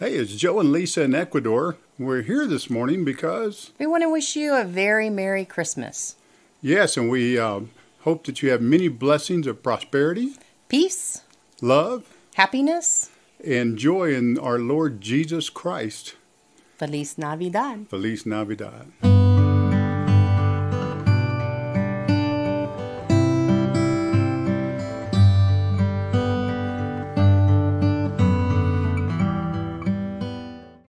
Hey, It's Joe and Lisa in Ecuador. We're here this morning because, We want to wish you a very Merry Christmas. yes, and we uh, hope that you have many blessings of prosperity, Peace, love, happiness, and joy in our Lord Jesus Christ. Feliz Navidad. Feliz Navidad.